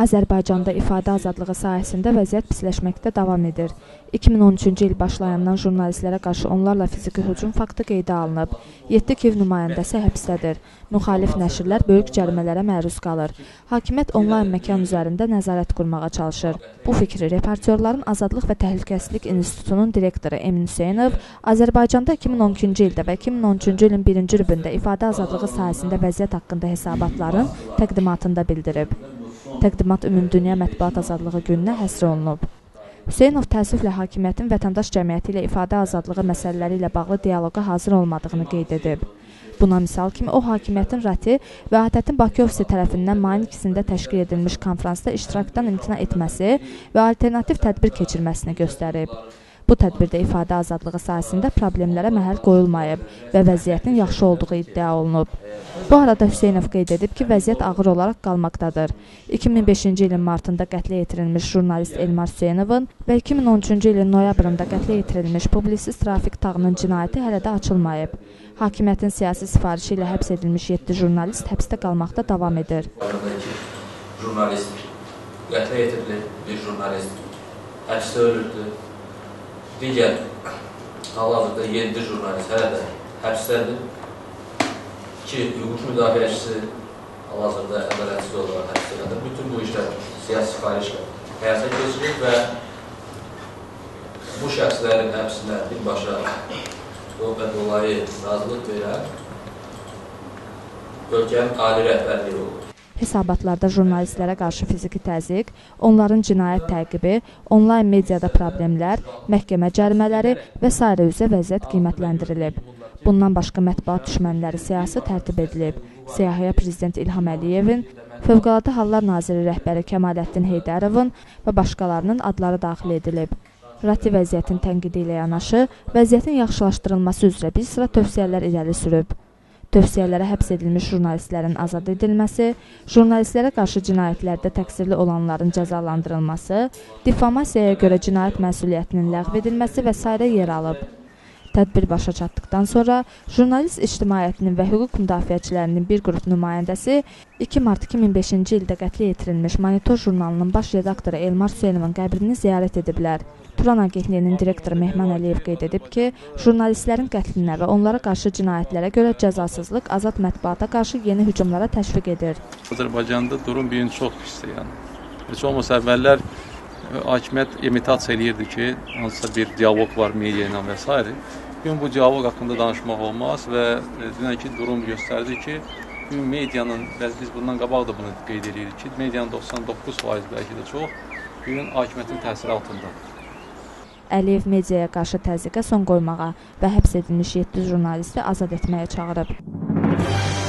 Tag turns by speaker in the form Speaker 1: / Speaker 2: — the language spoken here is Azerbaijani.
Speaker 1: Azərbaycanda ifadə azadlığı sahəsində vəziyyət pisləşməkdə davam edir. 2013-cü il başlayandan jurnalistlərə qarşı onlarla fiziki hücum faktı qeydə alınıb. 7 KİV nümayəndəsi həbsdədir. Müxalif nəşrlər böyük cərimələrə məruz qalır. Hakimiyyət onlayn məkan üzərində nəzarət qurmağa çalışır. Bu fikri reportyorların Azadlıq və Təhlükəsizlik İnstitutunun direktoru Emin Hüseynov Azərbaycanda 2012-ci ildə və 2013-cü ilin 1-ci rübündə ifadə azadlığı sahəsində vəziyyət haqqında hesabatların təqdimatında bildirib. Təqdimat Ümumdünya Mətbuat Azadlığı gününə həsr olunub. Hüseynov təəssüflə hakimiyyətin vətəndaş cəmiyyəti ilə ifadə azadlığı məsələləri ilə bağlı dialoqa hazır olmadığını qeyd edib. Buna misal kimi o hakimiyyətin rəti və ATƏT-in Bakı ofisi tərəfindən mayın 2-sində təşkil edilmiş konfransda iştirakdan imtina etməsi və alternativ tədbir keçirməsini göstərib. Bu tədbirdə ifadə azadlığı sahəsində problemlərə məhəl qoyulmayıb və vəziyyətin yaxşı olduğu iddia olunub. Bu arada Hüseynov qeyd edib ki, vəziyyət ağır olaraq qalmaqdadır. 2005-ci ilin martında qətlə yetirilmiş jurnalist Elmar Hüseynovun və 2013-cü ilin noyabrında qətlə yetirilmiş publisist Rafiq Tağının cinayəti hələ də açılmayıb. Hakimiyyətin siyasi sifarişi ilə həbs edilmiş 7 jurnalist həbsdə qalmaqda davam edir.
Speaker 2: Jurnalist qətlə yetirilib, bir jurnalist həbsdə ölübdür digər hal-hazırda 7 jurnalist hələ də həbsdədir. İki hüquq müdafiəçisi hal-hazırda ədalətçi olaraq həbsdədir. Bütün bu işlər siyasi sifarişlə həyata keçirir və bu şəxslərin həbsinə birbaşa və dolayı razılıq verən ölkənin ali rəhbərliyi olur.
Speaker 1: Hesabatlarda jurnalistlərə qarşı fiziki təzyiq, onların cinayət təqibi, onlayn mediada problemlər, məhkəmə cərimələri və s. üzrə vəziyyət qiymətləndirilib. Bundan başqa mətbuat düşmənləri siyasi tərtib edilib. Siyahıya prezident İlham Əliyevin, Fövqəladə Hallar Naziri rəhbəri Kəmaləddin Heydərovun və başqalarının adları daxil edilib. Rati vəziyyətin tənqidi ilə yanaşı, vəziyyətin yaxşılaşdırılması üzrə bir sıra tövsiyələr irəli sürüb tövsiyələrə həbs edilmiş jurnalistlərin azad edilməsi, jurnalistlərə qarşı cinayətlərdə təqsirli olanların cəzalandırılması, diffamasiyaya görə cinayət məsuliyyətinin ləğv edilməsi və s. yer alıb. Tədbir başa çatdıqdan sonra jurnalist ictimaiyyətinin və hüquq müdafiəçilərinin bir qrup nümayəndəsi 2 mart 2005-ci ildə qətlə yetirilmiş Monitor jurnalının baş redaktoru Elmar Hüseynovun qəbrini ziyarət ediblər. Turan agentliyinin direktoru Mehman Əliyev qeyd edib ki, jurnalistlərin qətlinə və onlara qarşı cinayətlərə görə cəzasızlıq azad mətbuata qarşı yeni hücumlara təşviq edir.
Speaker 3: Azərbaycanda durum bir gün çox pisdir, yəni. Heç olmasa əvvəllər hakimiyyət imitasiya eləyirdi ki, hansısa bir dialoq var media ilə və s. Gün bu dialoq haqqında danışmaq olmaz və e, dünənki durum göstərdi ki, gün medianın, biz bundan qabaq da bunu qeyd edirik ki, medianın 99% bəlkə də çox gün hakimiyyətin təsiri altındadır.
Speaker 1: Əliyev mediaya qarşı təzyiqə son qoymağa və həbs edilmiş 7 jurnalisti azad etməyə çağırıb.